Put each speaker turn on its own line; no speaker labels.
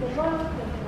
the work that